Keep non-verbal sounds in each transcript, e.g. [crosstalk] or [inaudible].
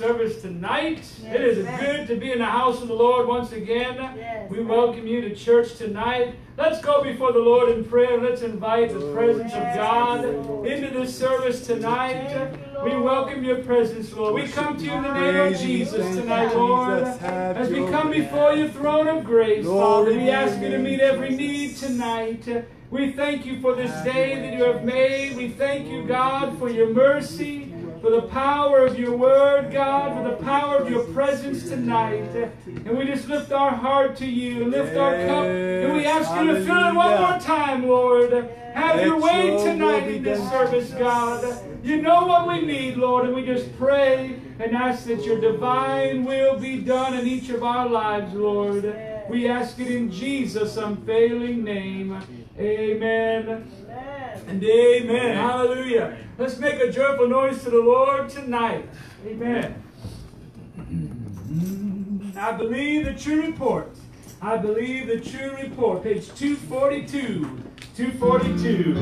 service tonight. it is good to be in the house of the Lord once again. Yes, we welcome you to church tonight. Let's go before the Lord in prayer. Let's invite the presence of God into this service tonight. We welcome your presence, Lord. We come to you in the name of Jesus tonight, Lord. As we come before your throne of grace, Father, we ask you to meet every need tonight. We thank you for this day that you have made. We thank you, God, for your mercy, for the power of your word, God, for the power of your presence tonight. And we just lift our heart to you, lift our cup, and we ask you to fill it one more time, Lord. Have your way tonight in this service, God. You know what we need, Lord, and we just pray and ask that your divine will be done in each of our lives, Lord. We ask it in Jesus' unfailing name. Amen. And amen. Hallelujah. Let's make a joyful noise to the Lord tonight. Amen. I believe the true report. I believe the true report. Page 242. 242.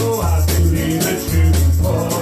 Oh, I believe the true report.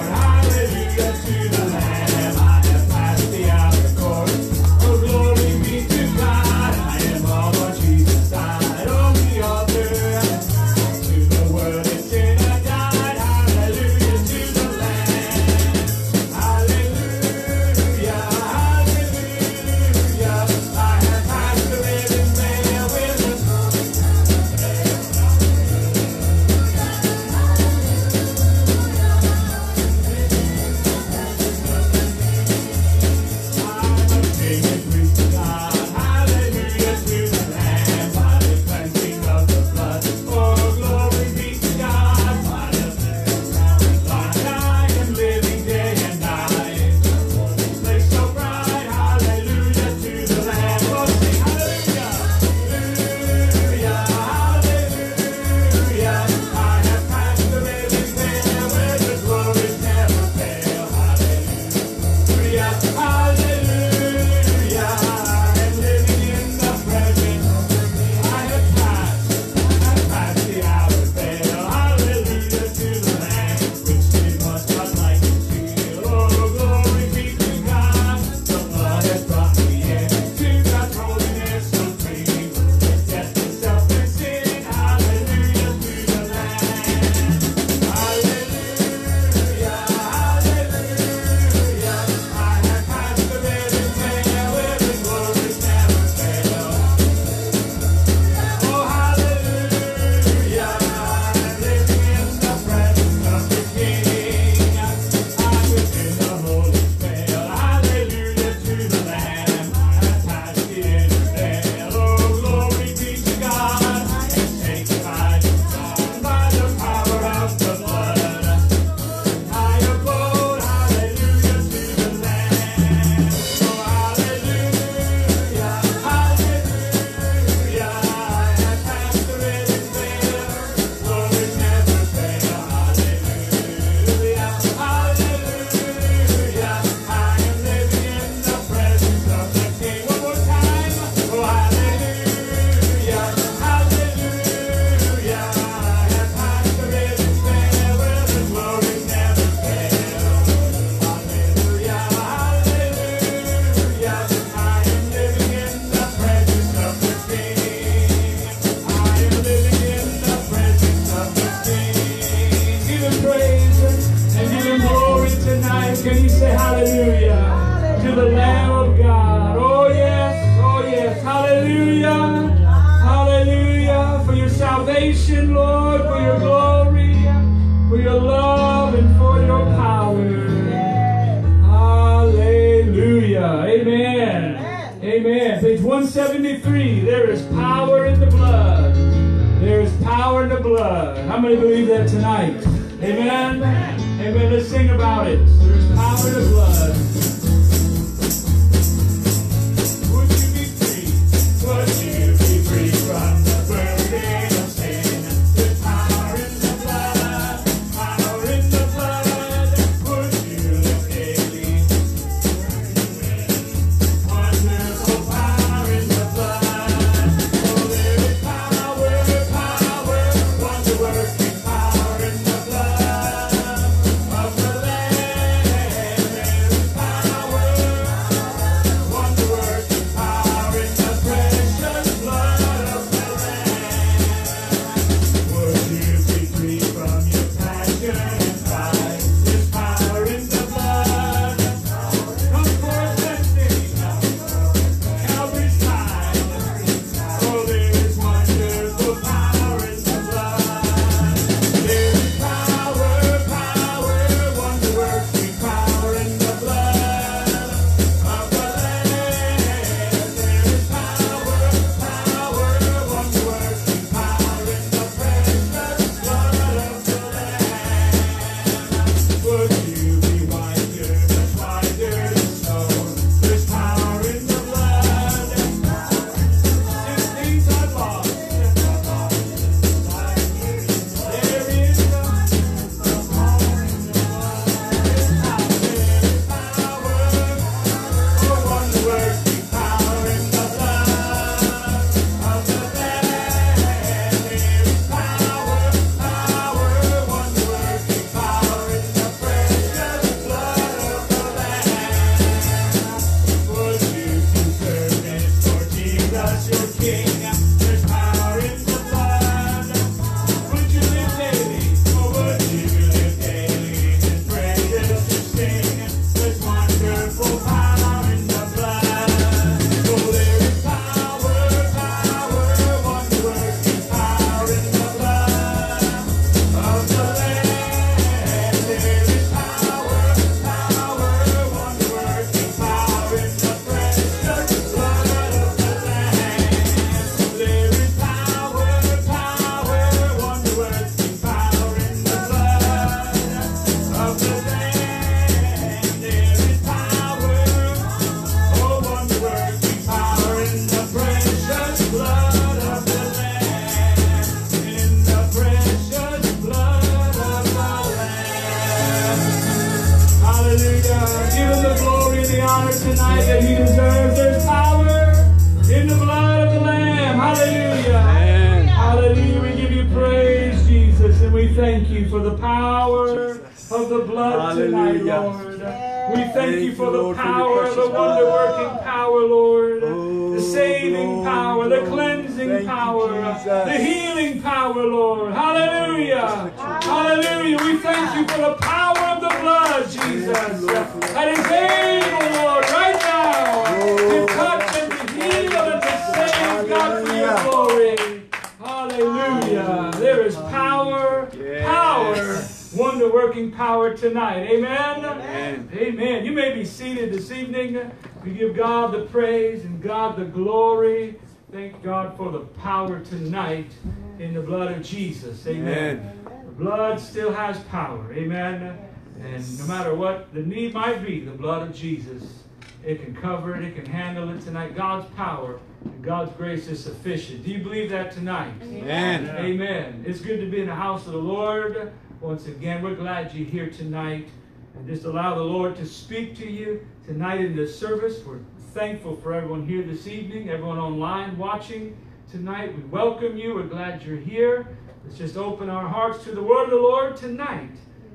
We give God the praise and God the glory. Thank God for the power tonight in the blood of Jesus. Amen. The blood still has power. Amen. And no matter what the need might be, the blood of Jesus, it can cover it, it can handle it tonight. God's power and God's grace is sufficient. Do you believe that tonight? Amen. Amen. It's good to be in the house of the Lord. Once again, we're glad you're here tonight. And just allow the Lord to speak to you tonight in this service. We're thankful for everyone here this evening, everyone online watching tonight. We welcome you. We're glad you're here. Let's just open our hearts to the word of the Lord tonight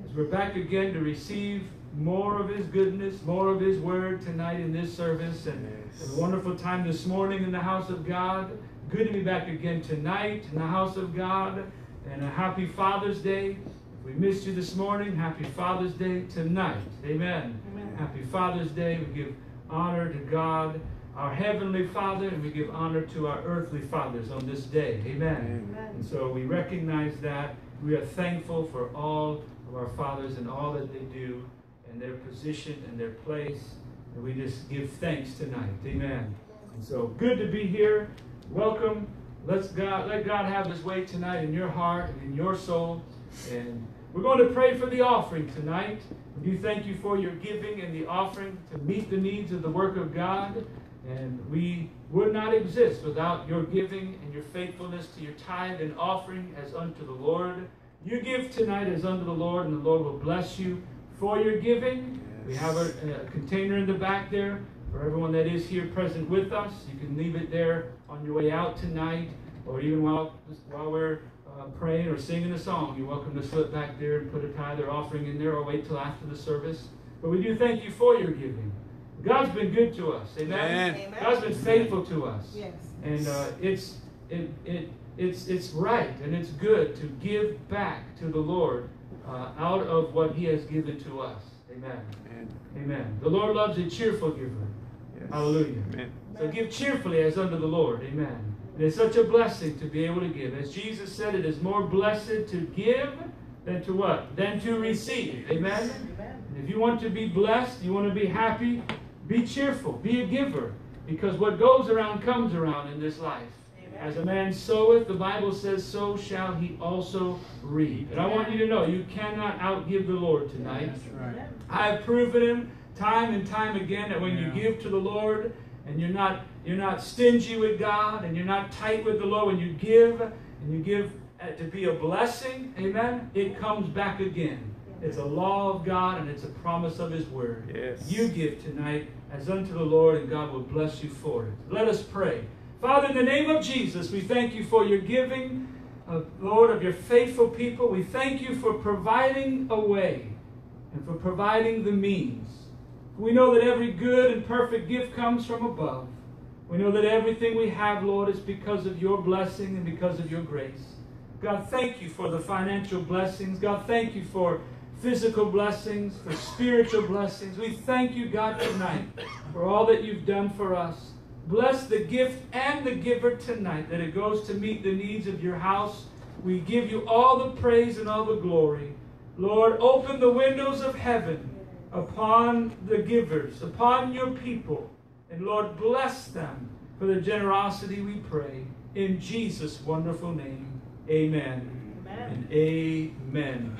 as we're back again to receive more of His goodness, more of His word tonight in this service. And Yes. a wonderful time this morning in the house of God. Good to be back again tonight in the house of God. And a happy Father's Day. If we missed you this morning, happy Father's Day tonight. Amen. Happy Father's Day. We give honor to God, our Heavenly Father, and we give honor to our earthly fathers on this day. Amen. Amen. And so we recognize that. We are thankful for all of our fathers and all that they do and their position and their place. And we just give thanks tonight. Amen. And so good to be here. Welcome. Let's God let God have his way tonight in your heart and in your soul. And we're going to pray for the offering tonight. We do thank you for your giving and the offering to meet the needs of the work of God. And we would not exist without your giving and your faithfulness to your tithe and offering as unto the Lord. You give tonight as unto the Lord, and the Lord will bless you for your giving. We have a, a container in the back there for everyone that is here present with us. You can leave it there on your way out tonight, or even while while we're uh, praying or singing a song. You're welcome to slip back there and put a tithe or offering in there, or wait till after the service. But we do thank you for your giving. God's been good to us. Amen. Amen. God's been faithful to us. Yes. And uh, it's it, it it's it's right and it's good to give back to the Lord uh, out of what He has given to us. Amen. Amen. Amen. The Lord loves a cheerful giver. Yes. Hallelujah. Amen. So give cheerfully as unto the Lord. Amen. And it's such a blessing to be able to give. As Jesus said, it is more blessed to give than to what? Than to receive. Amen. Amen. And if you want to be blessed, you want to be happy, be cheerful, be a giver. Because what goes around comes around in this life. As a man soweth, the Bible says, so shall he also reap. And I want you to know, you cannot outgive the Lord tonight. Right. I've proven him time and time again that when you give to the Lord and you're not you're not stingy with God and you're not tight with the Lord, when you give and you give uh, to be a blessing, amen, it comes back again. It's a law of God and it's a promise of His word. Yes. You give tonight as unto the Lord, and God will bless you for it. Let us pray. Father, in the name of Jesus, we thank you for your giving, uh, Lord, of your faithful people. We thank you for providing a way and for providing the means. We know that every good and perfect gift comes from above. We know that everything we have, Lord, is because of your blessing and because of your grace. God, thank you for the financial blessings. God, thank you for physical blessings, for spiritual blessings. We thank you, God, tonight for all that you've done for us. Bless the gift and the giver tonight, that it goes to meet the needs of your house. We give you all the praise and all the glory. Lord, open the windows of heaven upon the givers, upon your people. And Lord, bless them for the generosity we pray. In Jesus' wonderful name, amen Amen. and amen.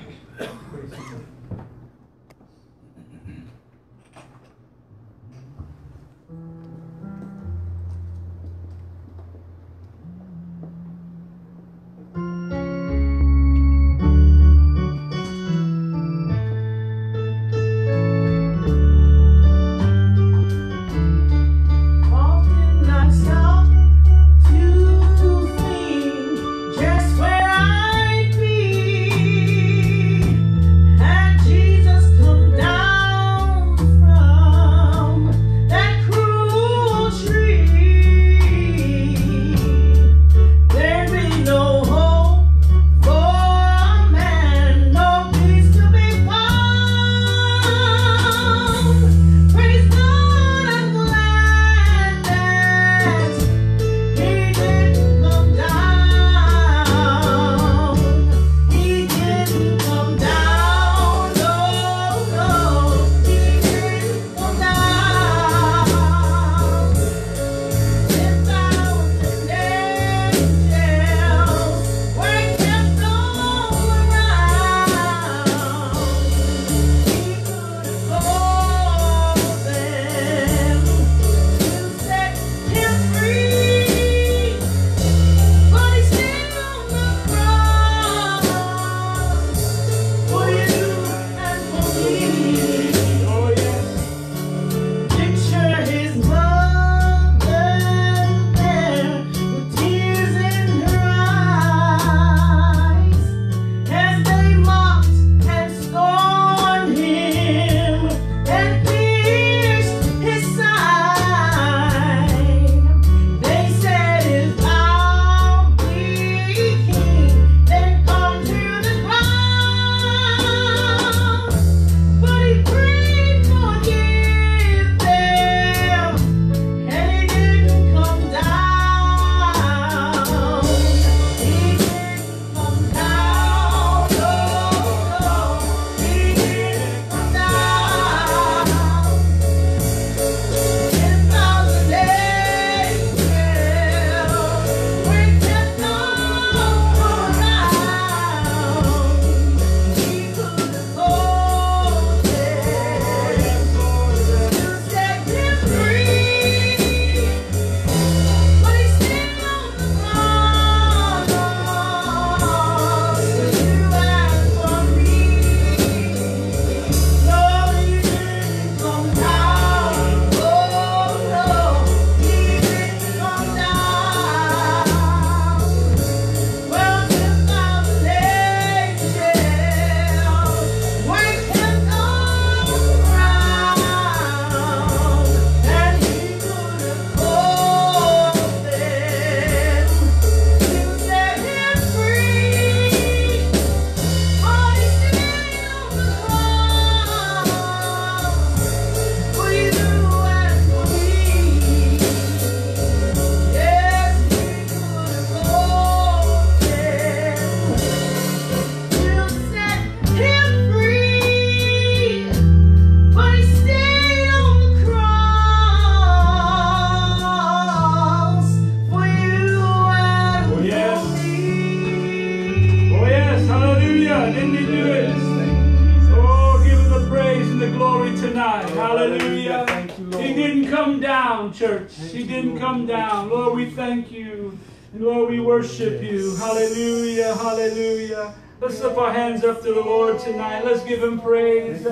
Tonight. Let's give him praise.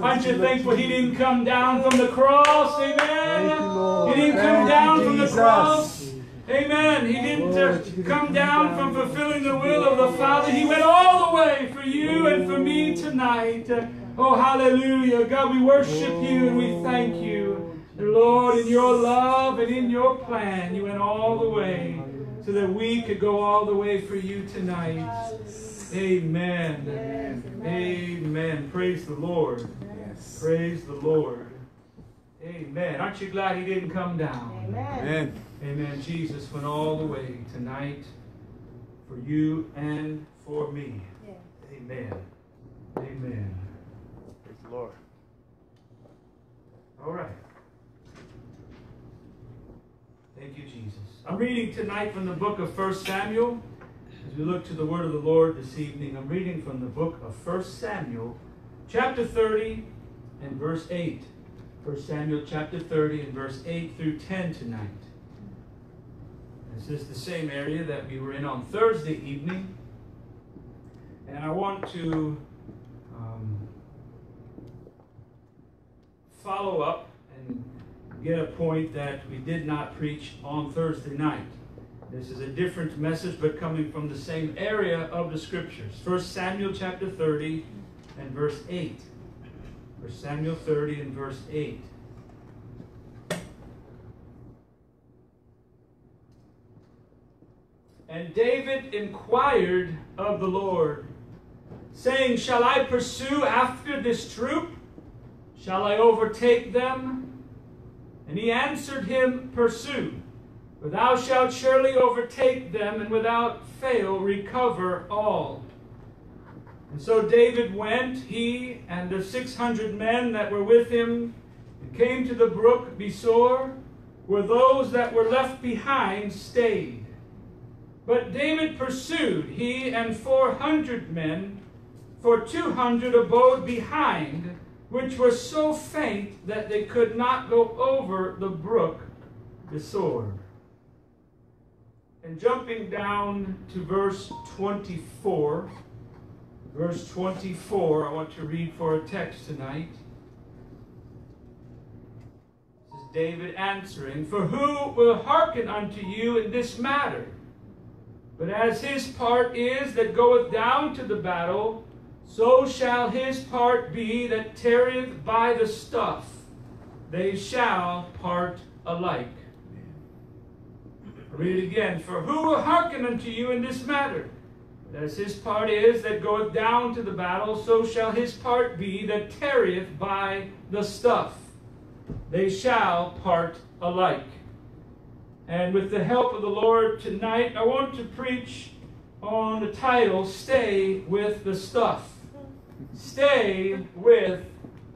Aren't you thankful he didn't come down from the cross? Amen. He didn't come down from the cross. Amen. He didn't uh, come down from fulfilling the will of the Father. He went all the way for you and for me tonight. Oh, hallelujah. God, we worship you and we thank you. Lord, in your love and in your plan, you went all the way so that we could go all the way for you tonight. Amen. Amen. Amen. Praise the Lord. Yes. Praise the Lord. Amen. Aren't you glad he didn't come down? Amen. Amen. Jesus went all the way tonight for you and for me. Yes. Amen. Amen. Praise the Lord. All right. Thank you, Jesus. I'm reading tonight from the book of 1 Samuel. As we look to the word of the Lord this evening, I'm reading from the book of 1 Samuel, chapter 30 and verse 8. 1 Samuel chapter 30 and verse 8 through 10 tonight. This is the same area that we were in on Thursday evening. And I want to um, follow up and get a point that we did not preach on Thursday night. This is a different message, but coming from the same area of the scriptures. 1 Samuel chapter 30 and verse 8. 1 Samuel 30 and verse 8. And David inquired of the Lord, saying, Shall I pursue after this troop? Shall I overtake them? And he answered him, Pursue. For thou shalt surely overtake them, and without fail recover all. And so David went, he and the six hundred men that were with him, and came to the brook Besor, where those that were left behind stayed. But David pursued, he and four hundred men, for two hundred abode behind, which were so faint that they could not go over the brook Besor. And jumping down to verse 24, verse 24, I want to read for a text tonight. This is David answering, For who will hearken unto you in this matter? But as his part is that goeth down to the battle, so shall his part be that tarrieth by the stuff. They shall part alike. Read it again. For who will hearken unto you in this matter? As his part is that goeth down to the battle, so shall his part be that tarrieth by the stuff. They shall part alike. And with the help of the Lord tonight, I want to preach on the title, Stay with the Stuff. Stay with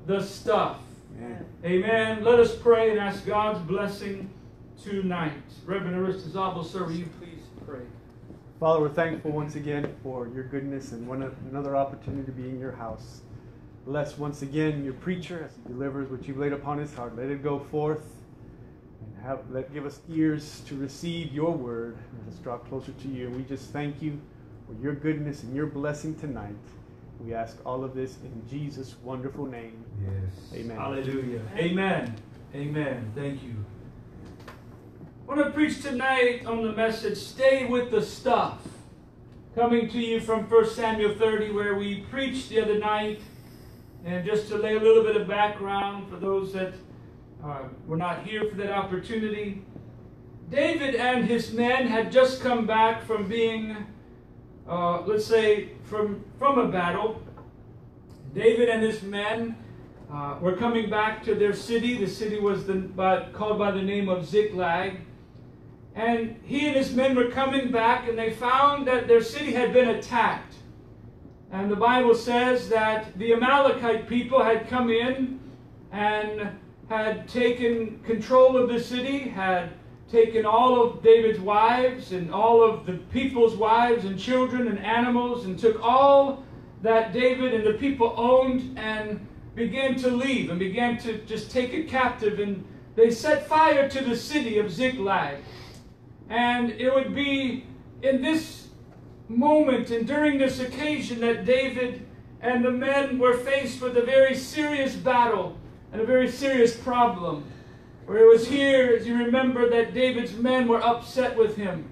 the stuff. Amen. Amen. Let us pray and ask God's blessing tonight. Reverend Aristizabal, sir, will you please pray? Father, we're thankful once again for your goodness and one, another opportunity to be in your house. Bless once again your preacher as he delivers what you've laid upon his heart. Let it go forth and have, let give us ears to receive your word and let's draw closer to you. And we just thank you for your goodness and your blessing tonight. We ask all of this in Jesus' wonderful name. Yes. Amen. Hallelujah. Amen. Amen. Thank you. I want to preach tonight on the message, Stay with the Stuff. Coming to you from 1 Samuel 30, where we preached the other night. And just to lay a little bit of background for those that uh, were not here for that opportunity, David and his men had just come back from being, uh, let's say, from, from a battle. David and his men uh, were coming back to their city. The city was the, by, called by the name of Ziklag. And he and his men were coming back, and they found that their city had been attacked. And the Bible says that the Amalekite people had come in and had taken control of the city, had taken all of David's wives and all of the people's wives and children and animals, and took all that David and the people owned and began to leave and began to just take it captive and they set fire to the city of Ziklag. And it would be in this moment and during this occasion that David and the men were faced with a very serious battle and a very serious problem. Where it was here, as you remember, that David's men were upset with him.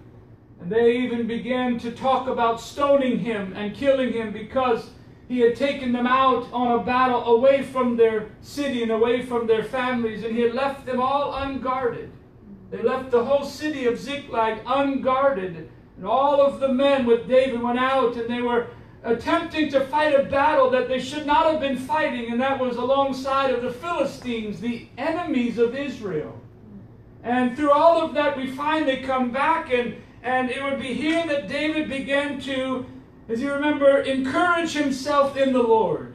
And they even began to talk about stoning him and killing him because he had taken them out on a battle away from their city and away from their families, and he had left them all unguarded. They left the whole city of Ziklag unguarded. And all of the men with David went out and they were attempting to fight a battle that they should not have been fighting, and that was alongside of the Philistines, the enemies of Israel. And through all of that, we find they come back, and, and it would be here that David began to, as you remember, encourage himself in the Lord.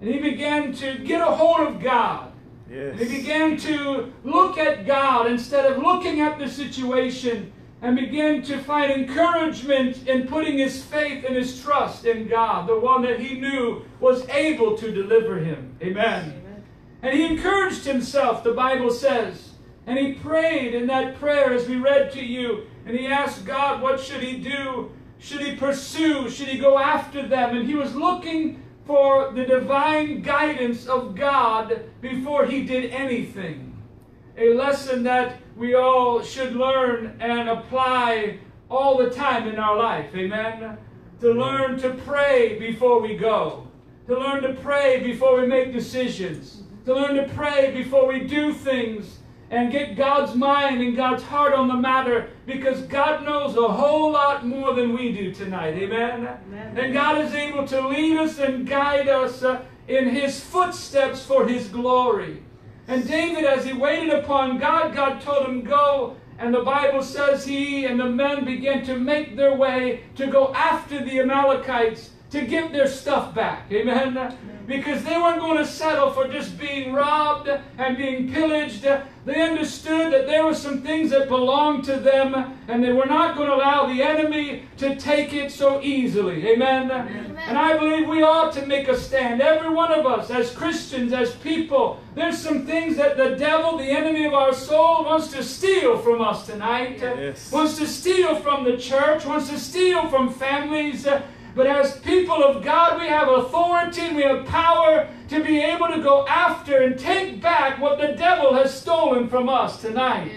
And he began to get a hold of God. Yes. He began to look at God instead of looking at the situation and began to find encouragement in putting his faith and his trust in God, the one that he knew was able to deliver him. Amen. Amen. And he encouraged himself, the Bible says. And he prayed in that prayer as we read to you. And he asked God, what should he do? Should he pursue? Should he go after them? And he was looking for the divine guidance of God before he did anything. A lesson that we all should learn and apply all the time in our life. Amen. To learn to pray before we go. To learn to pray before we make decisions. Mm-hmm. To learn to pray before we do things and get God's mind and God's heart on the matter because God knows a whole lot more than we do tonight. Amen. Amen. And God is able to lead us and guide us uh, in His footsteps for His glory. And David, as he waited upon God, God told him, Go. And the Bible says he and the men began to make their way to go after the Amalekites to get their stuff back. Amen? Because they weren't going to settle for just being robbed and being pillaged. They understood that there were some things that belonged to them, and they were not going to allow the enemy to take it so easily. Amen? And I believe we ought to make a stand. Every one of us, as Christians, as people, there's some things that the devil, the enemy of our soul, wants to steal from us tonight. Yes. Wants to steal from the church, wants to steal from families. But as people of God, we have authority and we have power to be able to go after and take back what the devil has stolen from us tonight.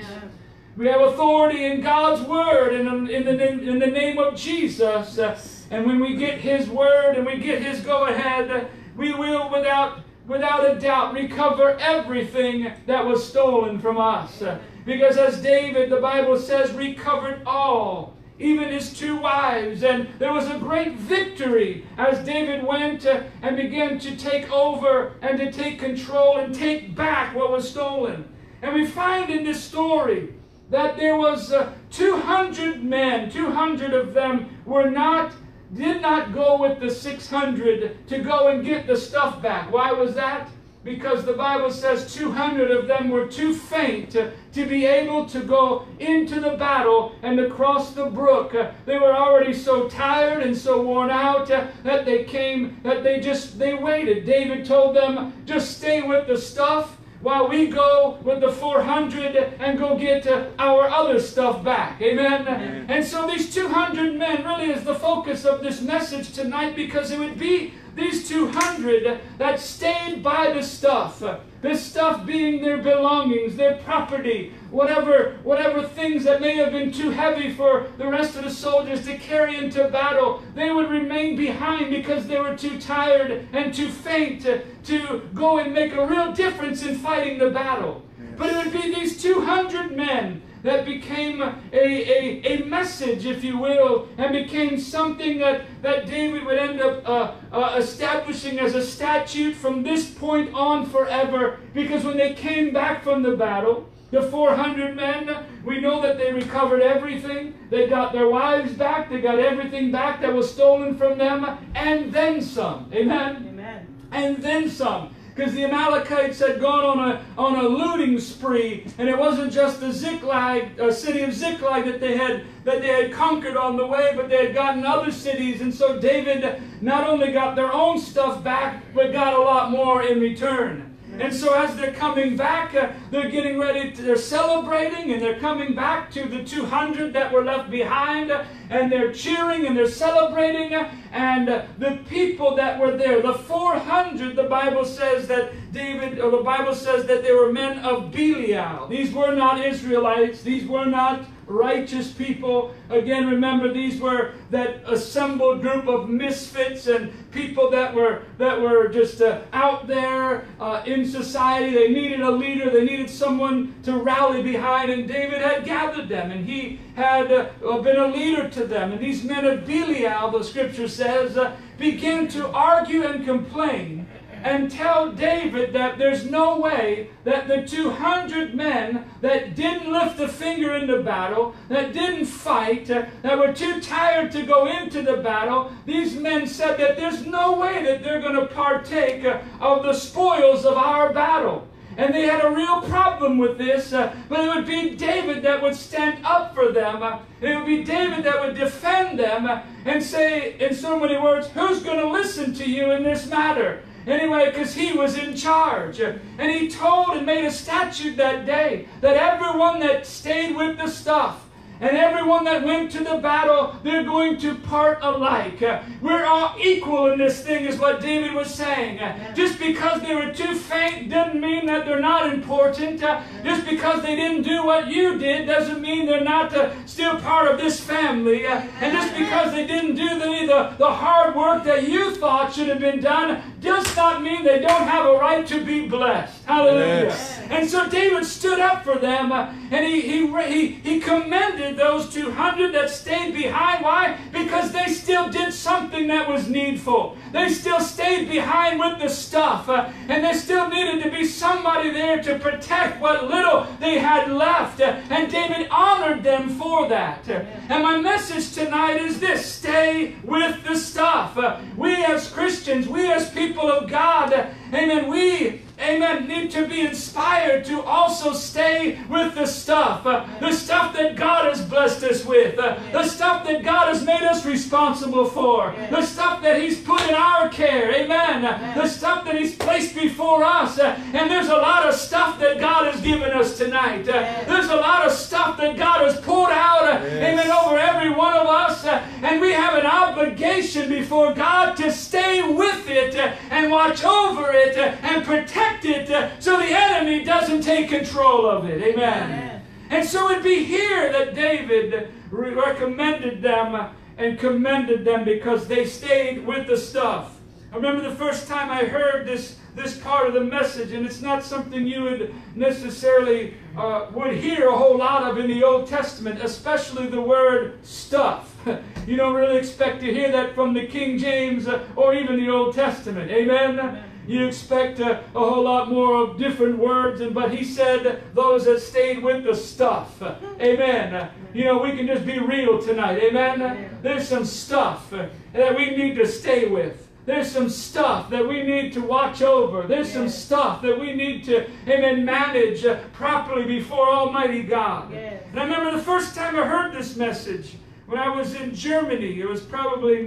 We have authority in God's word and in the, in the name of Jesus. Uh, And when we get his word and we get his go ahead, we will without without a doubt recover everything that was stolen from us. Because as David, the Bible says, recovered all even his two wives. And there was a great victory as David went and began to take over and to take control and take back what was stolen. And we find in this story that there was uh, 200 men, 200 of them were not did not go with the 600 to go and get the stuff back. Why was that? Because the Bible says 200 of them were too faint to, to be able to go into the battle and to cross the brook. Uh, They were already so tired and so worn out uh, that they came, that they just, they waited. David told them, just stay with the stuff while we go with the 400 and go get uh, our other stuff back. Amen? And so these 200 men really is the focus of this message tonight because it would be these 200 that stayed by the stuff. This stuff being their belongings, their property, whatever, whatever things that may have been too heavy for the rest of the soldiers to carry into battle, they would remain behind because they were too tired and too faint to, to go and make a real difference in fighting the battle. But it would be these 200 men that became a, a, a message, if you will, and became something that, that David would end up uh, uh, establishing as a statute from this point on forever. Because when they came back from the battle, the 400 men, we know that they recovered everything. They got their wives back. They got everything back that was stolen from them, and then some. Amen? Amen. and then some. Because the Amalekites had gone on a, on a looting spree, and it wasn't just the Ziklag, uh, city of Ziklag that they had that they had conquered on the way, but they had gotten other cities, and so David not only got their own stuff back, but got a lot more in return. And so as they're coming back, uh, they're getting ready, to, they're celebrating, and they're coming back to the 200 that were left behind, uh, and they're cheering and they're celebrating. uh, And uh, the people that were there, the 400, the Bible says that David, or the Bible says that they were men of Belial. These were not Israelites, these were not righteous people. Again, remember these were that assembled group of misfits and people that were that were just uh, out there uh, in society. They needed a leader. They needed someone to rally behind. And David had gathered them, and he had uh, been a leader to them. And these men of Belial, the Scripture says, uh, began to argue and complain and tell David that there's no way that the 200 men that didn't lift a finger in the battle, that didn't fight, uh, that were too tired to go into the battle, these men said that there's no way that they're going to partake uh, of the spoils of our battle. And they had a real problem with this, uh, but it would be David that would stand up for them. Uh, it would be David that would defend them uh, and say, in so many words, who's going to listen to you in this matter? Anyway, because he was in charge. And he told and made a statute that day that everyone that stayed with the stuff and everyone that went to the battle, they're going to part alike. We're all equal in this thing, is what David was saying. Just because they were too faint doesn't mean that they're not important. Just because they didn't do what you did doesn't mean they're not uh, still part of this family. And just because they didn't do the, the, the hard work that you thought should have been done does not mean they don't have a right to be blessed. Hallelujah. Yes. And so David stood up for them uh, and he, he, he, he commended those 200 that stayed behind. Why? Because they still did something that was needful. They still stayed behind with the stuff uh, and there still needed to be somebody there to protect what little they had left. Uh, and David honored them for that. Uh, and my message tonight is this stay with the stuff. Uh, we as Christians, we as people of God, uh, amen, we amen, need to be inspired to also stay with the stuff. uh, the stuff that God has blessed us with. uh, the stuff that God has made us responsible for. The stuff that He's put in our care. Amen. The stuff that He's placed before us. uh, and there's a lot of stuff that God has given us tonight. Uh, there's a lot of stuff that God has poured out. uh, Amen. Over every one of us. uh, and we have an obligation before God to stay with it uh, and watch over it uh, and protect it uh, so the enemy doesn't take control of it. Amen. And so it'd be here that David recommended them and commended them because they stayed with the stuff. I remember the first time I heard this, this part of the message, and it's not something you would necessarily uh, would hear a whole lot of in the Old Testament, especially the word stuff. [laughs] You don't really expect to hear that from the King James uh, or even the Old Testament. Amen. You expect a, a whole lot more of different words, and but he said those that stayed with the stuff. Amen. You know, we can just be real tonight. Amen. There's some stuff uh, that we need to stay with. There's some stuff that we need to watch over. There's some stuff that we need to, amen, manage uh, properly before Almighty God. Yes. And I remember the first time I heard this message when I was in Germany. It was probably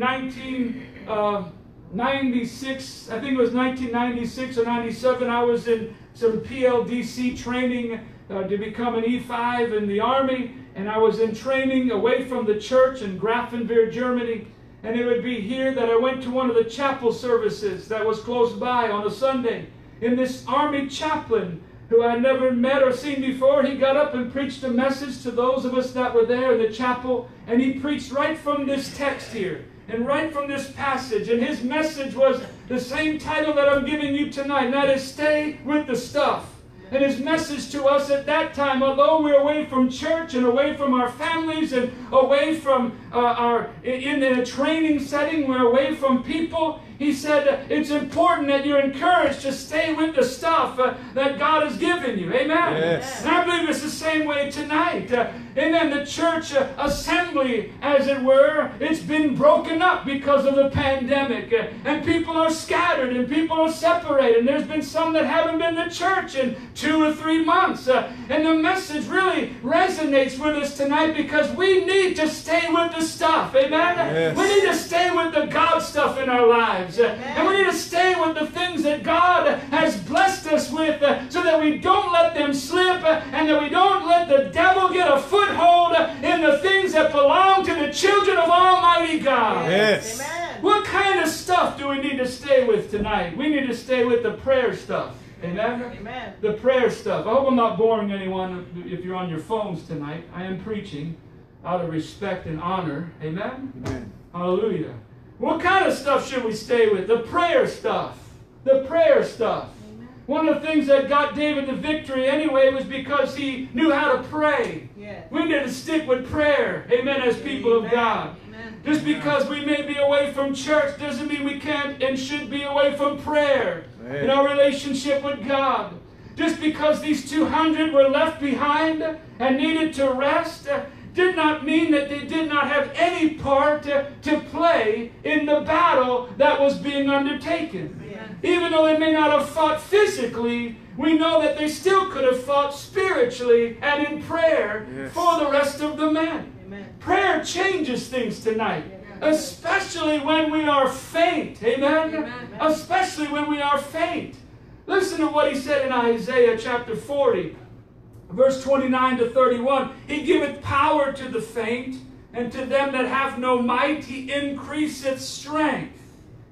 1996, I think it was 1996 or 97. I was in some PLDC training uh, to become an E5 in the Army, and I was in training away from the church in Grafenwehr, Germany. And it would be here that I went to one of the chapel services that was close by on a Sunday. And this Army chaplain, who I never met or seen before, he got up and preached a message to those of us that were there in the chapel. And he preached right from this text here and right from this passage. And his message was the same title that I'm giving you tonight, and that is Stay with the Stuff. And his message to us at that time, although we're away from church and away from our families and away from uh, our in, in a training setting, we're away from people. He said it's important that you're encouraged to stay with the stuff uh, that God has given you. Amen. Yes. And I believe it's the same way tonight. Uh, amen. The church uh, assembly, as it were, it's been broken up because of the pandemic. Uh, and people are scattered and people are separated. And there's been some that haven't been to church in two or three months. Uh, and the message really resonates with us tonight because we need to stay with the stuff. Amen. Yes. We need to stay with the God stuff in our lives. Uh, And we need to stay with the things that God has blessed us with so that we don't let them slip and that we don't let the devil get a foothold in the things that belong to the children of Almighty God. Yes. Amen. What kind of stuff do we need to stay with tonight? We need to stay with the prayer stuff. Amen? Amen. The prayer stuff. I hope I'm not boring anyone if you're on your phones tonight. I am preaching out of respect and honor. Amen? Amen. Hallelujah. What kind of stuff should we stay with? The prayer stuff. The prayer stuff. One of the things that got David the victory anyway was because he knew how to pray. Yes. We need to stick with prayer. Amen, as people of God. Amen. Just because we may be away from church doesn't mean we can't and should be away from prayer Amen. in our relationship with God. Just because these 200 were left behind and needed to rest did not mean that they did not have any part uh, to play in the battle that was being undertaken. Amen. Even though they may not have fought physically, we know that they still could have fought spiritually and in prayer Yes. for the rest of the men. Amen. Prayer changes things tonight, Amen. especially when we are faint. Amen? Amen. Especially when we are faint. Listen to what he said in Isaiah chapter 40, verse 29 to 31. He giveth power to the faint, and to them that have no might, he increaseth strength.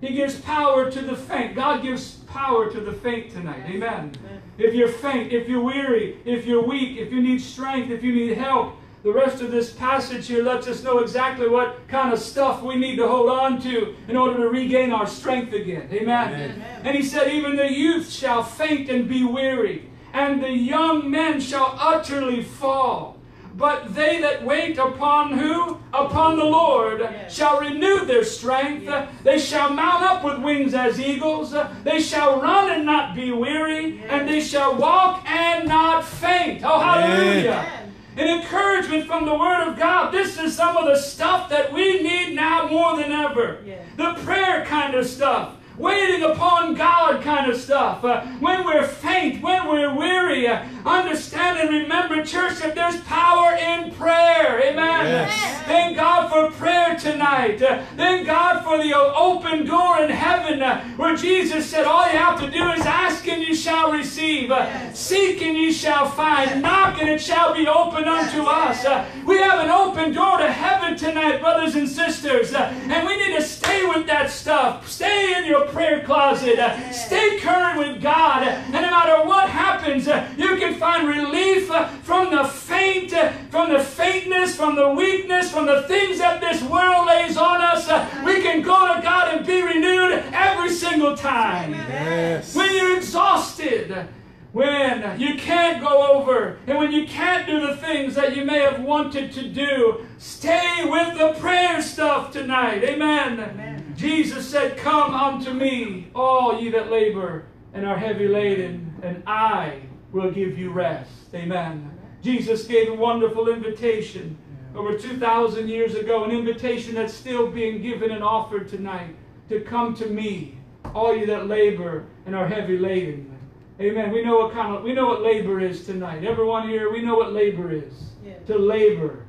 He gives power to the faint. God gives power to the faint tonight. Amen. Amen. If you're faint, if you're weary, if you're weak, if you need strength, if you need help, the rest of this passage here lets us know exactly what kind of stuff we need to hold on to in order to regain our strength again. Amen. Amen. And he said, Even the youth shall faint and be weary, and the young men shall utterly fall. But they that wait upon who? Upon the Lord Yes. shall renew their strength. Yes. They shall mount up with wings as eagles. They shall run and not be weary, Yes. and they shall walk and not faint. Oh, hallelujah. Amen. An encouragement from the Word of God. This is some of the stuff that we need now more than ever. Yes. The prayer kind of stuff. Waiting upon God kind of stuff. Uh, when we're faint, when we're weary, uh, understand and remember, church, that there's power in prayer. Amen. Yes. Thank God for prayer tonight. Uh, thank God for the open door in heaven uh, where Jesus said, All you have to do is ask and you shall receive. Uh, Yes. Seek and you shall find. Knock and it shall be opened unto us. Uh, we have an open door to heaven tonight, brothers and sisters. And we need to stay with that stuff. Stay in your prayer closet. Stay current with God. And no matter what happens, you can find relief from the faint, from the faintness, from the weakness, from the things that this world lays on us. We can go to God and be renewed every single time. Yes. When you're exhausted, when you can't go over, and when you can't do the things that you may have wanted to do, stay with the prayer stuff tonight. Amen. Amen. Jesus said, Come unto me, all ye that labor and are heavy laden, and I will give you rest. Amen. Jesus gave a wonderful invitation over 2,000 years ago, an invitation that's still being given and offered tonight to come to me, all you that labor and are heavy laden. Amen. We know what kind of we know what labor is tonight. Everyone here, we know what labor is. Yes. To labor.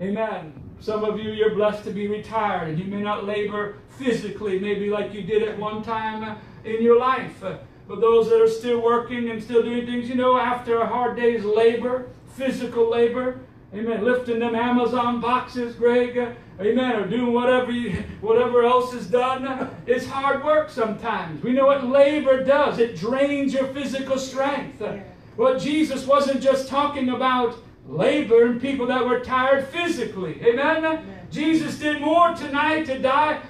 Amen. Some of you, you're blessed to be retired, and you may not labor physically, maybe like you did at one time uh, in your life. Uh, But those that are still working and still doing things, you know, after a hard day's labor, physical labor, amen, lifting them Amazon boxes, Greg, uh, amen, or doing whatever you, whatever else is done, it's hard work sometimes. We know what labor does. It drains your physical strength. Yeah. Well, Jesus wasn't just talking about labor and people that were tired physically. Amen? Jesus did more tonight to die,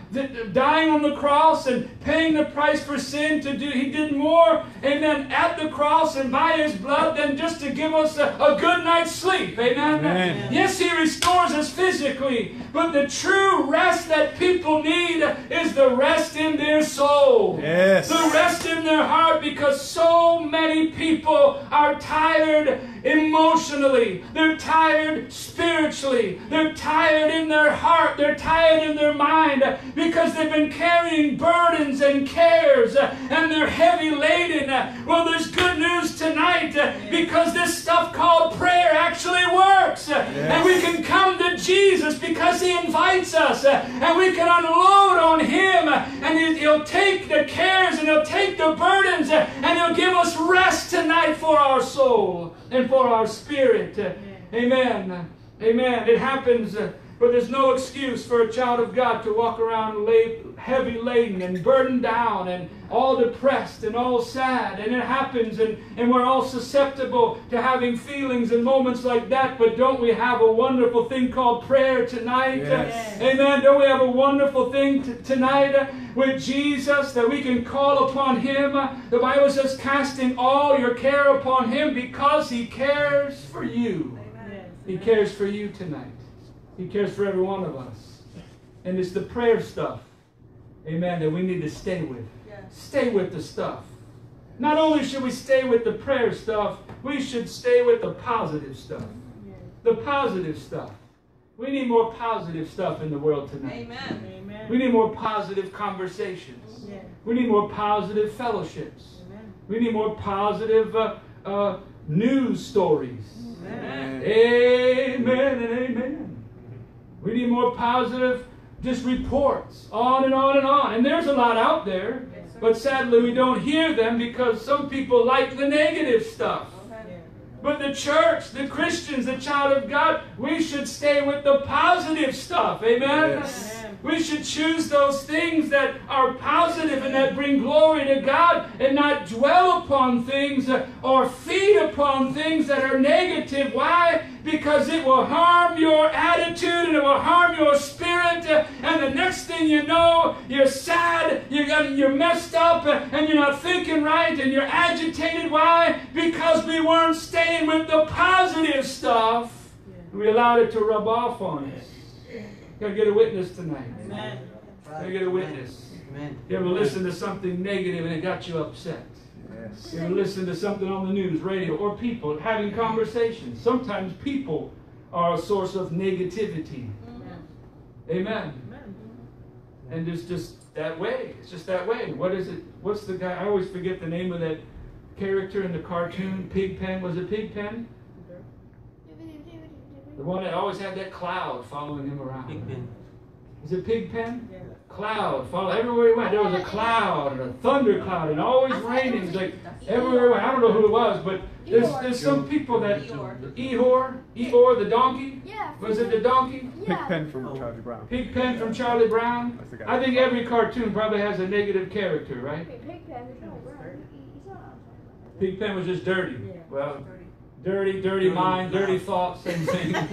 dying on the cross and paying the price for sin to do. He did more, amen, at the cross and by his blood than just to give us a, a good night's sleep. Amen? Amen. Yes, he restores us physically, but the true rest that people need is the rest in their soul. Yes. The rest in their heart because so many people are tired emotionally. They're tired spiritually. They're tired in their heart. They're tired in their mind because they've been carrying burdens and cares uh, and they're heavy laden. Uh, Well, there's good news tonight uh, because this stuff called prayer actually works. Uh, And we can come to Jesus because He invites us and we can unload on Him and He- He'll take the cares and He'll take the burdens and He'll give us rest tonight for our soul and for our spirit. Amen. Amen. It happens. Uh, but there's no excuse for a child of God to walk around heavy laden and burdened down and all depressed and all sad. And it happens, and, and we're all susceptible to having feelings and moments like that. But don't we have a wonderful thing called prayer tonight? Yes. Amen. Don't we have a wonderful thing t- tonight uh, with Jesus that we can call upon Him? The Bible says, casting all your care upon Him because He cares for you. He cares for you tonight. He cares for every one of us. And it's the prayer stuff, amen, that we need to stay with. Stay with the stuff. Not only should we stay with the prayer stuff, we should stay with the positive stuff. The positive stuff. We need more positive stuff in the world tonight. Amen. Amen. We need more positive conversations. We need more positive fellowships. We need more positive uh, uh, news stories. Amen. Amen and amen. We need more positive just reports, on and on and on. And there's a lot out there, but sadly we don't hear them because some people like the negative stuff. But the church, the Christians, the child of God, we should stay with the positive stuff. Amen? Yes. We should choose those things that are positive and that bring glory to God and not dwell upon things or feed upon things that are negative. Why? Because it will harm your attitude and it will harm your spirit. And the next thing you know, you're sad, you're, you're messed up, and you're not thinking right, and you're agitated. Why? Because we weren't staying with the positive stuff. We allowed it to rub off on us. Gotta get a witness tonight. Amen. Gotta get a witness. Amen. You ever listen to something negative and it got you upset? Yes. You ever listen to something on the news, radio, or people having conversations? Sometimes people are a source of negativity. Amen. Amen. And it's just that way. It's just that way. What is it? What's the guy? I always forget the name of that character in the cartoon. Pigpen. Was it Pigpen? The one that always had that cloud following him around. Big Ben. Is it Pigpen? Cloud. Follow everywhere he went. There was a cloud and a thunder cloud and always raining. It's like everywhere. he went. I don't know who it was, but there's there's some people that Eeyore, Eeyore the donkey. Yeah. Was it the donkey? Big Yeah. Oh. pen from Charlie Brown. Pigpen from Charlie Brown. That's the guy. I think every cartoon probably has a negative character, right? Wait, Pigpen, there's no word. He- Pigpen was just dirty. Well, dirty, dirty mind, dirty thoughts, same thing. [laughs]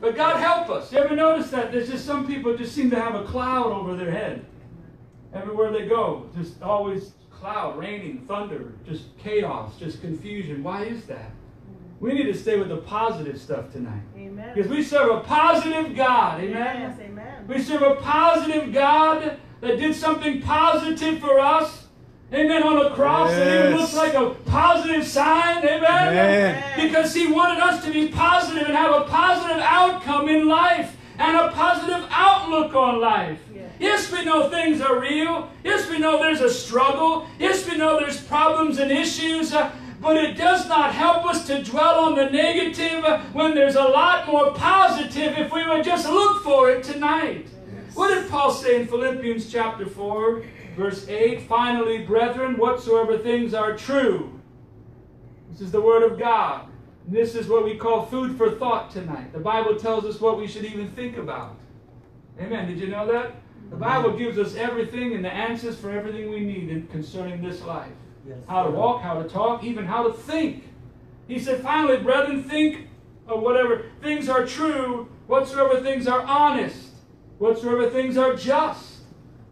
But God help us. You ever notice that? There's just some people just seem to have a cloud over their head. Everywhere they go, just always cloud, raining, thunder, just chaos, just confusion. Why is that? We need to stay with the positive stuff tonight. Amen. Because we serve a positive God. Amen. Yes, amen. We serve a positive God that did something positive for us. Amen. On the cross, it even Yes. looks like a positive sign. Amen. Amen. Because He wanted us to be positive and have a positive outcome in life and a positive outlook on life. Yes. Yes, we know things are real. Yes, we know there's a struggle. Yes, we know there's problems and issues. uh, but it does not help us to dwell on the negative uh, when there's a lot more positive if we would just look for it tonight. What did Paul say in Philippians chapter 4, verse 8? Finally, brethren, whatsoever things are true. This is the Word of God. This is what we call food for thought tonight. The Bible tells us what we should even think about. Amen. Did you know that? The Bible gives us everything and the answers for everything we need concerning this life. Yes. How to walk, how to talk, even how to think. He said, finally, brethren, think of whatever things are true, whatsoever things are honest, whatsoever things are just,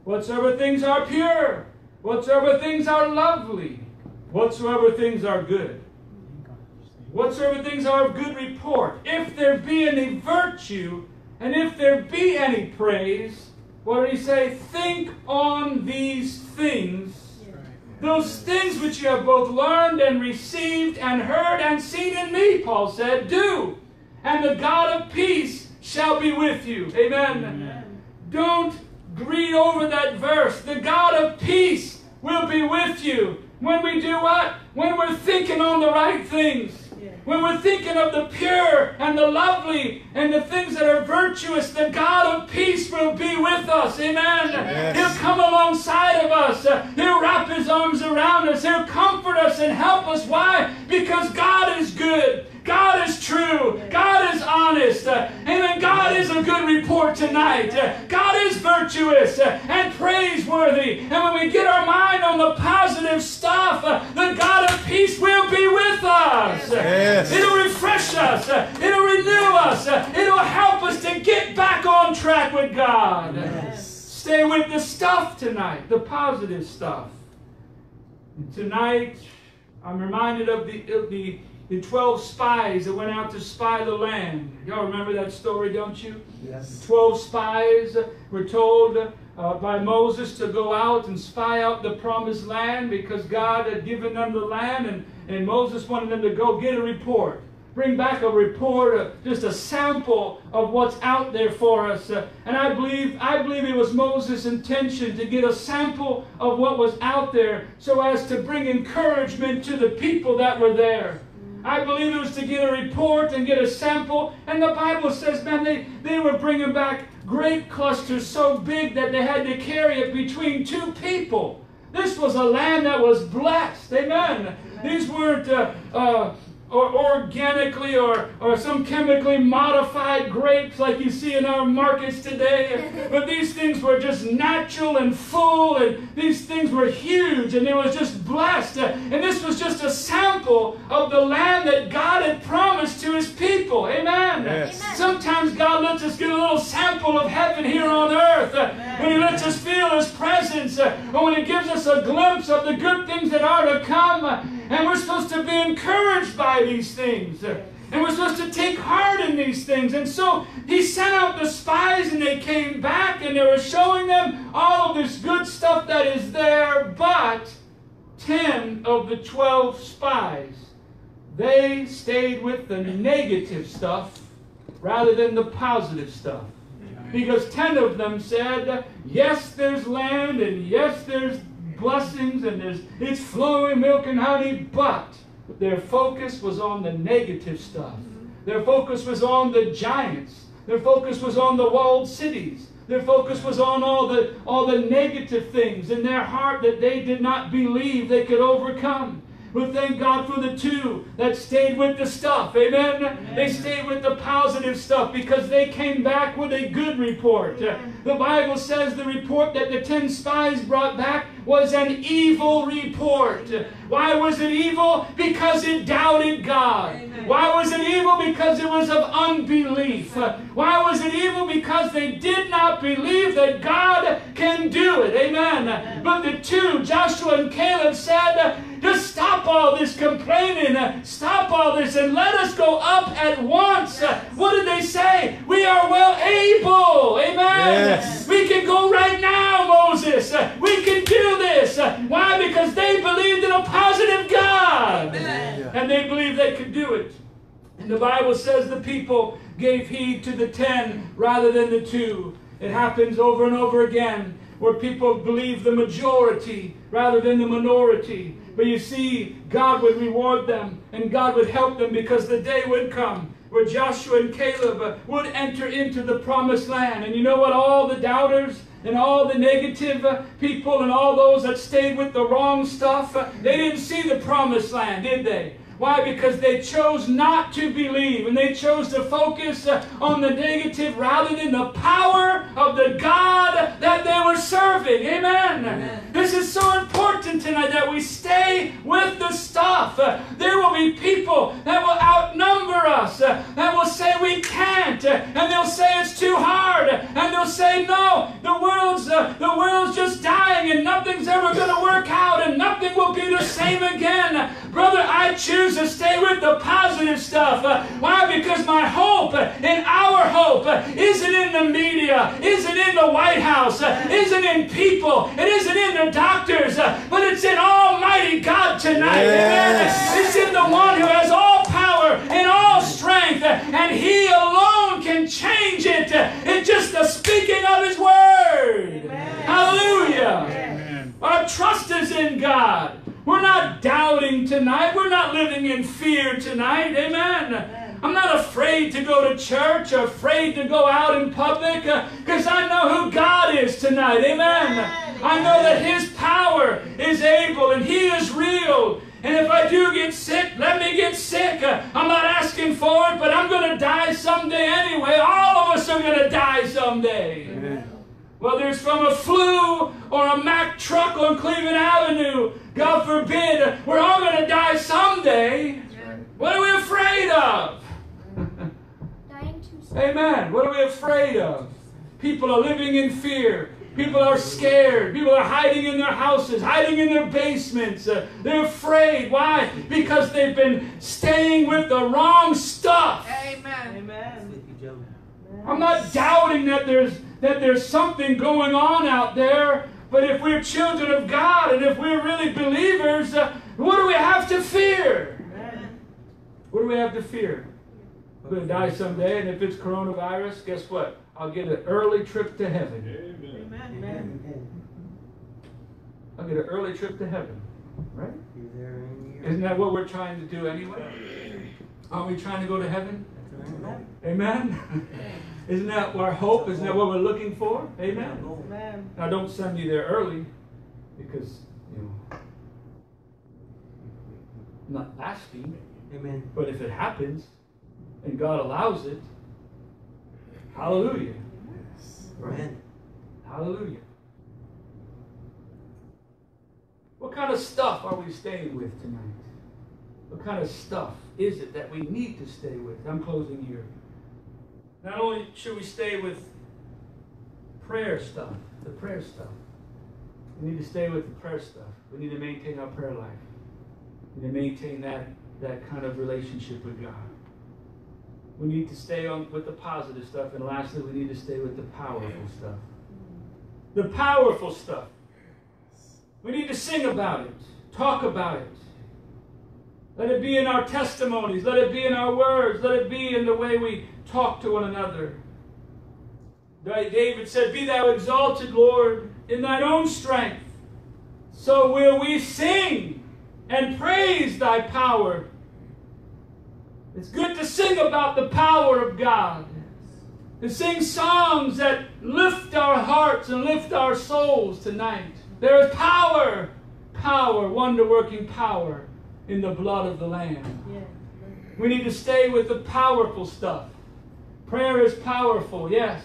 whatsoever things are pure, whatsoever things are lovely, whatsoever things are good, whatsoever things are of good report, if there be any virtue, and if there be any praise, what did he say? Think on these things. Those things which you have both learned and received and heard and seen in me, Paul said, do. And the God of peace shall be with you. Amen. Don't read over that verse. The God of peace will be with you when we do what? When we're thinking on the right things. when we're thinking of the pure and the lovely and the things that are virtuous, the God of peace will be with us. Amen. Yes. He'll come alongside of us. He'll wrap his arms around us. He'll comfort us and help us. Why? Because God is good. God is true. God is honest. Uh, Amen. God is a good report tonight. Uh, God is virtuous uh, and praiseworthy. And when we get our mind on the positive stuff, the God of peace will be with us. Yes. It'll refresh us. It'll renew us. It'll help us to get back on track with God. Stay with the stuff tonight, the positive stuff. And tonight, I'm reminded of the, of the, the 12 spies that went out to spy the land. Y'all remember that story, don't you? Yes. The 12 spies were told uh, by Moses to go out and spy out the promised land because God had given them the land and, and Moses wanted them to go get a report. Bring back a report, uh, just a sample of what's out there for us. Uh, and I believe, I believe it was Moses' intention to get a sample of what was out there so as to bring encouragement to the people that were there. I believe it was to get a report and get a sample. And the Bible says, man, they, they were bringing back grape clusters so big that they had to carry it between two people. This was a land that was blessed. Amen. These weren't uh, uh, or organically or, or some chemically modified grapes like you see in our markets today. [laughs] But these things were just natural and full, and these things were huge, and it was just blessed. And this was just a sample of the land that God had promised to his people. Amen. Yes. Amen. Sometimes God lets us get a little sample of heaven here on earth. uh, When He lets us feel His presence, uh, or when He gives us a glimpse of the good things that are to come. And we're supposed to be encouraged by these things. And we're supposed to take heart in these things. And so He sent out the spies, and they came back, and they were showing them all of this good stuff that is there. But 10 of the 12 spies, they stayed with the negative stuff rather than the positive stuff. Because 10 of them said, yes, there's land, and yes, there's blessings, and there's, it's flowing milk and honey, but their focus was on the negative stuff. Their focus was on the giants. Their focus was on the walled cities. Their focus was on all the, all the negative things in their heart that they did not believe they could overcome. But thank God for the two that stayed with the stuff. Amen? They stayed with the positive stuff because they came back with a good report. Uh, The Bible says the report that the ten spies brought back was an evil report. Why was it evil? Because it doubted God. Why was it evil? Because it was of unbelief. Why was it evil? Because they did not believe that God can do it. Amen. But the two, Joshua and Caleb, said, just stop all this complaining. Stop all this and let us go up at once. Uh, What did they say? We are well able. Amen. Yes. We can go right now, Moses. We can do this. Why? Because they believed in a positive God. And they believed they could do it. And the Bible says the people gave heed to the ten rather than the two. It happens over and over again where people believe the majority rather than the minority. But you see, God would reward them and God would help them because the day would come where Joshua and Caleb would enter into the promised land. And you know what? All the doubters and all the negative uh, people and all those that stayed with the wrong stuff, uh, they didn't see the promised land, did they? Why? Because they chose not to believe and they chose to focus uh, on the negative rather than the power of the God that they were serving. Amen. This is so important tonight that we stay with the stuff. Uh, there will be people that will outnumber us, uh, that will say we can't, and they'll say it's too hard, and they'll say no, the world's the world's just dying and nothing's ever going to work out and nothing will be the same again. Brother, I choose to stay with the positive stuff. Uh, why? Because my hope uh, and our hope uh, isn't in the media, isn't in the White House, uh, isn't in people, it isn't in the doctors, uh, but it's in Almighty God tonight. Yes. Amen. It's in the one who has all power and all strength, uh, and He alone can change it uh, in just the speaking of His word. Hallelujah. Our trust is in God. We're not doubting tonight. We're not living in fear tonight. Amen. I'm not afraid to go to church or afraid to go out in public uh, because I know who God is tonight. Amen. I know that His power is able and He is real. And if I do get sick, let me get sick. Uh, I'm not asking for it, but I'm going to die someday anyway. All of us are going to die someday. Amen. Whether it's from a flu or a Mack truck on Cleveland Avenue, God forbid, we're all going to die someday. What are we afraid of? Dying too soon. Amen. What are we afraid of? People are living in fear. People are scared. People are hiding in their houses, hiding in their basements. Uh, they're afraid. Why? Because they've been staying with the wrong stuff. Amen. Amen. I'm not doubting that there's that there's something going on out there, but if we're children of God and if we're really believers, uh, what do we have to fear? What do we have to fear? I'm going to die someday, and if it's coronavirus, guess what? I'll get an early trip to heaven. Amen. I'll get an early trip to heaven. Right? Isn't that what we're trying to do anyway? Aren't we trying to go to heaven? Amen? [laughs] Isn't that our hope? Isn't that what we're looking for? Amen? Amen. Now, don't send me there early because, you know, I'm not asking. Amen. But if it happens and God allows it, hallelujah. Yes. Amen. Hallelujah. What kind of stuff are we staying with tonight? What kind of stuff is it that we need to stay with? I'm closing here. Not only should we stay with prayer stuff, the prayer stuff, we need to stay with the prayer stuff. We need to maintain our prayer life. We need to maintain that, that kind of relationship with God. We need to stay on with the positive stuff. And lastly, we need to stay with the powerful stuff. The powerful stuff. We need to sing about it, talk about it. Let it be in our testimonies. Let it be in our words. Let it be in the way we talk to one another. David said, Be thou exalted, Lord, in thine own strength. So will we sing and praise thy power. It's good to sing about the power of God. To sing songs that lift our hearts and lift our souls tonight. There is power, power, wonder working power in the blood of the Lamb. We need to stay with the powerful stuff. Prayer is powerful, yes.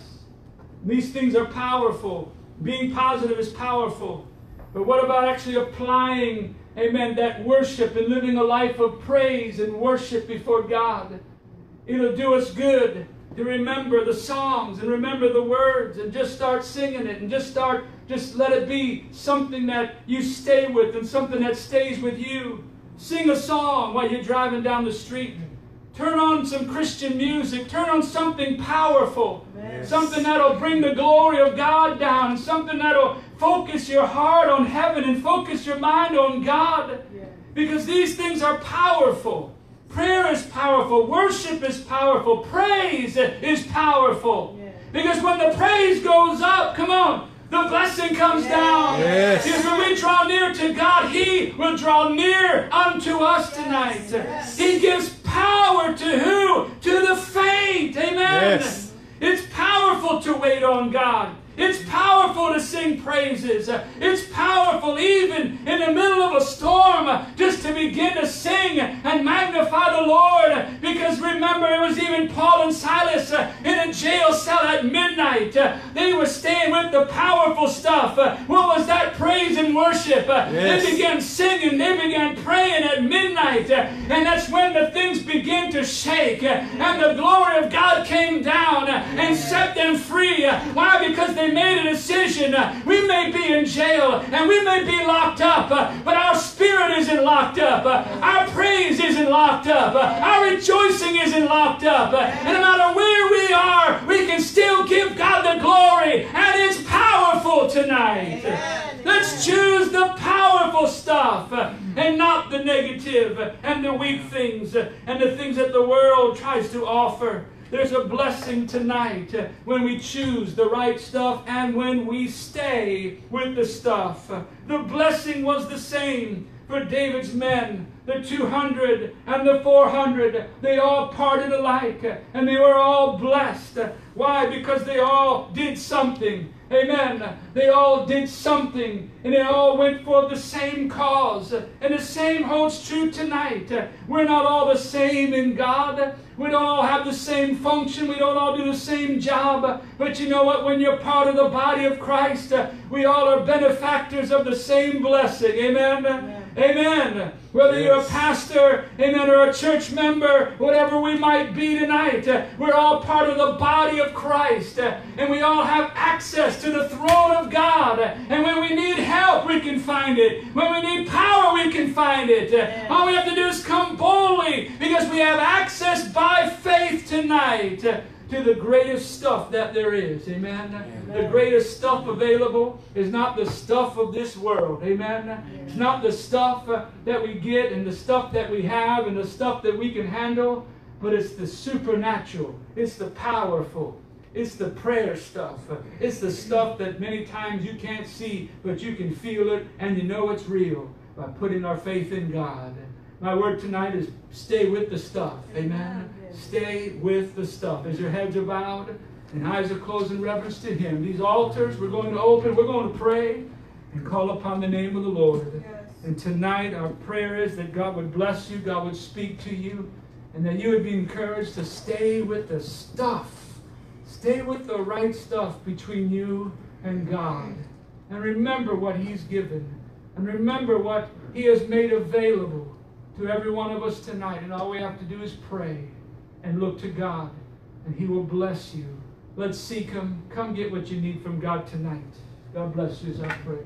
These things are powerful. Being positive is powerful. But what about actually applying, amen, that worship and living a life of praise and worship before God? It'll do us good to remember the songs and remember the words and just start singing it and just start, just let it be something that you stay with and something that stays with you. Sing a song while you're driving down the street. Turn on some Christian music. Turn on something powerful. Yes. Something that'll bring the glory of God down. Something that'll focus your heart on heaven and focus your mind on God. Because these things are powerful. Prayer is powerful. Worship is powerful. Praise is powerful. Because when the praise goes up, come on, the blessing comes down. Yes. Because when we draw near to God, He will draw near unto us tonight. yes. He gives power to who? To the faint. Amen. Yes. It's powerful to wait on God. It's powerful to sing praises. It's powerful even in the middle of a storm just to begin to sing and magnify the Lord. Because remember, it was even Paul and Silas in a jail cell at midnight. They were staying with the powerful stuff. What was that? Praise and worship. Yes. They began singing. They began praying at midnight. And that's when the things begin to shake. And the glory of God came down and set them free. Why? Because they made a decision. Uh, We may be in jail and we may be locked up, uh, but our spirit isn't locked up. Uh, Our praise isn't locked up. Our rejoicing isn't locked up. And no matter where we are, we can still give God the glory. And it's powerful tonight. Let's choose the powerful stuff and not the uh, and the weak things and the things that the world tries to offer. There's a blessing tonight uh, when we choose the right stuff and when we stay with the stuff. The blessing was the same for David's men, the 200 and the 400, they all parted alike and they were all blessed. Why? Because they all did something. Amen. They all did something and they all went for the same cause. And the same holds true tonight. We're not all the same in God. We don't all have the same function. We don't all do the same job. But you know what? When you're part of the body of Christ, we all are benefactors of the same blessing. Amen. Amen. Amen. Whether yes. you're a pastor, amen, or a church member, whatever we might be tonight, uh, we're all part of the body of Christ. Uh, and we all have access to the throne of God. And when we need help, we can find it. When we need power, we can find it. Uh, all we have to do is come boldly because we have access by faith tonight to the greatest stuff that there is. Amen. Amen. The greatest stuff available is not the stuff of this world. Amen. Amen. It's not the stuff uh, that we get and the stuff that we have and the stuff that we can handle, but it's the supernatural. It's the powerful. It's the prayer stuff. It's the stuff that many times you can't see, but you can feel it and you know it's real by putting our faith in God. My word tonight is stay with the stuff. Amen. Stay with the stuff. As your heads are bowed and eyes are closed in reverence to Him, these altars we're going to open, we're going to pray and call upon the name of the Lord. Yes. And tonight, our prayer is that God would bless you, God would speak to you, and that you would be encouraged to stay with the stuff. Stay with the right stuff between you and God. And remember what He's given. And remember what He has made available to every one of us tonight. And all we have to do is pray and look to God, and He will bless you. Let's seek Him. Come get what you need from God tonight. God bless you as I pray.